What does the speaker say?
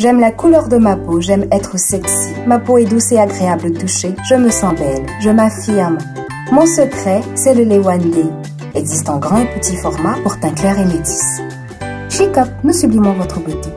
J'aime la couleur de ma peau, j'aime être sexy. Ma peau est douce et agréable au toucher, je me sens belle, je m'affirme. Mon secret, c'est le lait One Day. Existe en grand et petit format pour teint clair et métis. Chic Up, nous sublimons votre beauté.